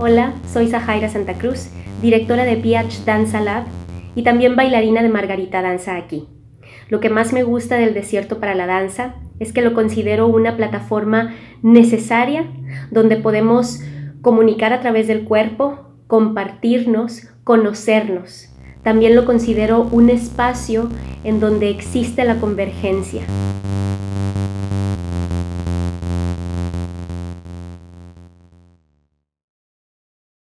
Hola, soy Zahaira Santa Cruz, directora de PH Danza Lab y también bailarina de Margarita Danza aquí. Lo que más me gusta del desierto para la danza es que lo considero una plataforma necesaria donde podemos comunicar a través del cuerpo, compartirnos, conocernos. También lo considero un espacio en donde existe la convergencia.